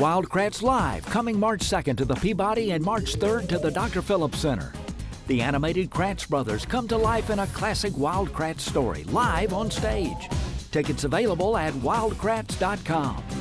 Wild Kratts Live, coming March 2nd to the Peabody and March 3rd to the Dr. Phillips Center. The animated Kratts brothers come to life in a classic Wild Kratts story, live on stage. Tickets available at wildkratts.com.